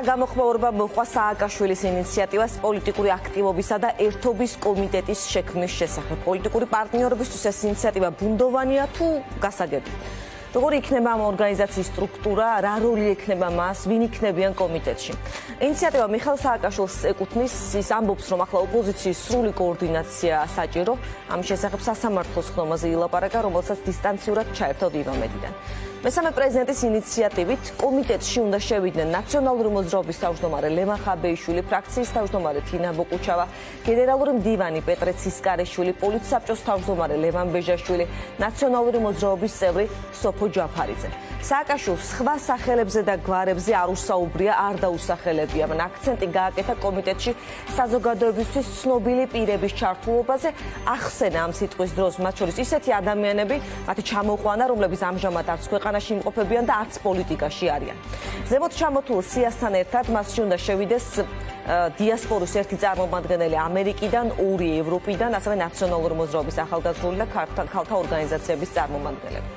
რა გამოხმაურება მოხვა სააკაშვილის ინიციატივას პოლიტიკური აქტივობისა და ერთობის კომიტეტის შექმნის შესახებ. პოლიტიკური პარტნიორებისთვის ეს ინიციატივა ბუნდოვანია თუ გასაგები? როგორი იქნება ამ ორგანიზაციის სტრუქტურა, რა როლი ექნება მას, ვინ იქნებიან კომიტეტში? ინიციატივა მიხელ სააკაშვილს ეკუთვნის, ის ამბობს, რომ ახლა ოპოზიციის სრული კოორდინაცია საჭირო. ამ შესახებ სასამართლოს ხომაზე ილაპარაკა, რომელსაც დისტანციურად ჩაერთო დივამედიდან. მესამე პრეზიდენტის ინიციატივით კომიტეტში უნდა შევიდნენ ნაციონალური მოძრაობის თავმჯდომარე ლევან ხაბეიშვილი, ფრაქციის თავმჯდომარე თინა ბოკუჩავა, გენერალური მდივანი პეტრე ცისკარეშვილი, პოლიცსაბჭოს თავმჯდომარე ლევან ბეჟაშვილი, ნაციონალური მოძრაობის წევრი სოფო ჯაფარიძე. სააკაშვილს სხვა სახელებზე და გვარებზე არ უსაუბრია, არ დაუსახელებია. მან აქცენტი გააკეთა კომიტეტში საზოგადოებისთვის ცნობილი პირების ჩართულობაზე, ახსენა ამ სიტყვის დროს მათ შორის ისეთი ადამიანები, მათი ჩამოყვანა, რომლებიც ამჟამად არც ქვეყანაში იმყოფებიან და არც პოლიტიკაში არიან. ზემოთ ჩამოთულ სიასთან ერთად მასში უნდა შევიდეს დიასპორის ერთი წარმომადგენელი ამერიკიდან, ორი ევროპიდან, ასევე ნაციონალური მოძრაობის ახალგაზრდული და ქალთა ორგანიზაციების წარმომადგენლები.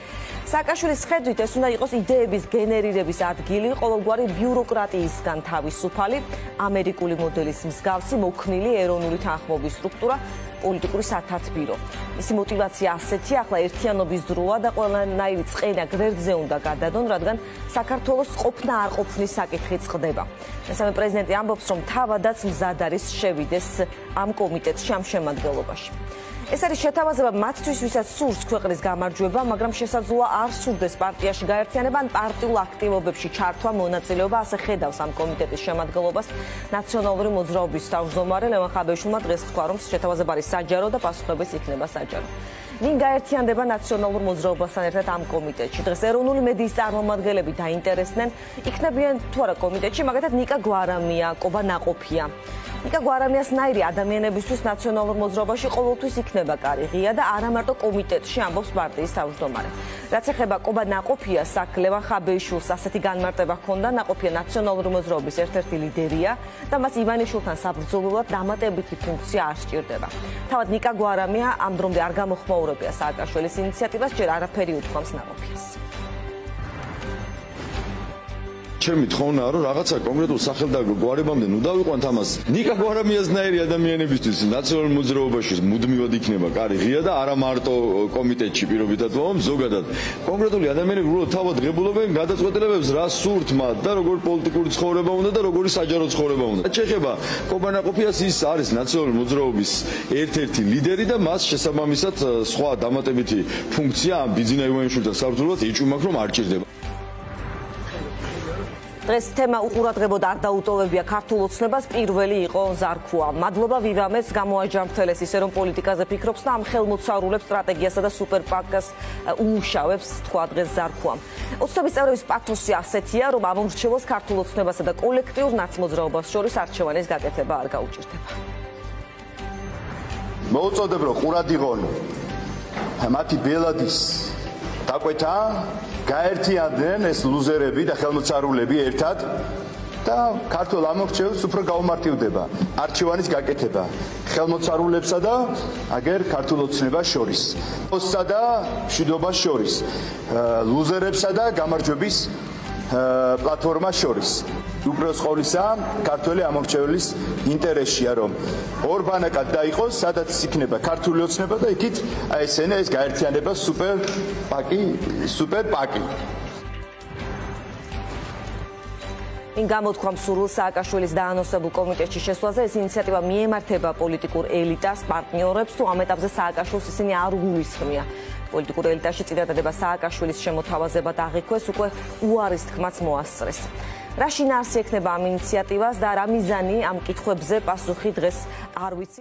სააკაშვილის ხედვით ეს უნდა იყოს იდეების გენერირების ადგილი, ყოველგვარი ბიუროკრატიისგან თავისუფალი, ამერიკული მოდელის მსგავსი მოქმნილი ეროვნული თანხმობის სტრუქტურა პოლიტიკური სათათბირო. მისი мотиваცია ასეთია, ახლა ერთიანობის დროა და ყველანაირი წყენა გრერძზე უნდა გადადონ, რადგან საქართველოს ყოფნა არ ყოფნის საკითხი წყდება. მესამე პრეზიდენტი ამბობს, რომ თავადაც მზად არის შევიდეს ამ კომიტეტში ამ შემადგენლობაში. ეს არის შეთავაზება მათთვის, ვისაც სურს ქვეყნის გამარჯვება, მაგრამ შესაძლოა არ სურდეს პარტიაში გაერთიანება ან პარტიულ აქტივობებში ჩართვა, მონაწილეობა, ასე ხედავს ამ კომიტეტის შემადგენლობას ნაციონალური მოძრაობის თავმჯდომარე ლევან ხაბეშვილმა დღეს თქვა, რომ შეთავაზება არის საჯარო და პასუხებიც იქნება საჯარო. ვინ გაერთიანდება ნაციონალურ მოძრაობასთან ერთად ამ კომიტეტში? დღეს ეროვნული მედიის წარმომადგენლები დაინტერესდნენ, იქნებიან თუ არა კომიტეტში, მაგათაც ნიკა გვარამია, კობა ნაყოფია. ნიკა გვარამიასნაირი ადამიანებისთვის ნაციონალურ მოძრაობაში ყოველთვის იქნება კარი ღია და არა მარტო კომიტეტში ამბობს პარტიის თავმჯდომარე. რაც ეხება ყობა ნაყოფია საკლევან ხაბეიშვილს ასეთი განმარტება ჰქონდა ნაყოფია ნაციონალური მოძრაობის ერთ-ერთი ლიდერია და მას ივანიშვილთან საბრძოლველად დამატებითი ფუნქცია არ სჭირდება. თავად ნიკა გვარამია ამ დრომდე არ გამოხმაურებია სააკაშვილის ინიციატივას ჯერ არაფერი უთქვამს ნაყოფიას. ჩემი თხოვნა რომ რაღაცა კონკრეტულ სახელდაგო გვარებამდე ნუ დავიყვანთ ამას. ნიკა გვარამიაზნაირი ადამიანებისთვის ნაციონალურ მოძრაობაში მუდმივად იქნება კარი ღია და არა მარტო კომიტეტში პირობითად ვამ ზოგადად. კონკრეტული ადამიანები უბრალოდ თავად ღებულობენ გადაწყვეტილებებს რა სურთ მათ და როგორ პოლიტიკური ცხოვრება უნდა და როგორი საჯარო ცხოვრება უნდა. ჩეხება კობანაყოფიას ის არის ნაციონალური მოძრაობის ერთ-ერთი ლიდერი და მას შესაბამისად სხვა დამატებითი ფუნქცია ბიზნეს იუენშულთან საბრძოლოდ იჭუმაქ რომ არ ჭირდება. დღეს თემა უყურადღებოდ არ დაუტოვებია ქართულ ოცნებას პირველი იყო ზარქუა. მადლობა ვივამეს გამოაჯამრთელეს ისე რომ პოლიტიკაზე ფიქრობს და ამ ხელმოცარულებს სტრატეგიასა და სუპერპაკას უმუშავებს თქვა დღეს ზარქუამ ოცნების წევრების პათოსი ასეთია რომ ამორჩევოს ქართულ ოცნებასა და კოლექტიურ ნაცმოძრაობას შორის არჩევანის გაკეთება არ გაუჭირდება. მოუწოდებ რომ ყურად იღონ მათი ბელადის დაკვეთა გაერთიანდნენ ეს ლუზერები და ხელმოწარულები ერთად და ქართულ ამორჩეულს უფრო გაუმარტივდება არჩევანის გაკეთება ხელმოწარულებსა და აგერ ქართულ ოცნებას შორის ოსსა და შიდობას შორის ლუზერებსა და გამარჯვების პლატფორმას შორის. უბრალოდ ყოვლისა ქართული ამორჩევლის ინტერესია რომ ორბანაკად დაიყოს, სადაც იქნება ქართული ოცნება და იქით აი ესენა ეს გაერთიანება სუპერ პაკი, სუპერ პაკი. იმ გამოთქვამ სურულ სააკაშვილის დაანონსებულ კომიტეტში შესვლაზე ეს ინიციატივა მიემართება პოლიტიკურ ელიტას, პარტნიორებს თუ ამ ეტაპზე სააკაშვილს ისინი არ უგულისხმია. პოლიტიკურ ელიტაში წინადადება სააკაშვილის შემოთავაზება დაღიქვეს, უკვე უარის თქმაც მოასწრეს. რა შინაარსი ექნება ამ ინიციატივას და რა მიზანი ამ კითხვებზე პასუხი დღეს არ ვიცი.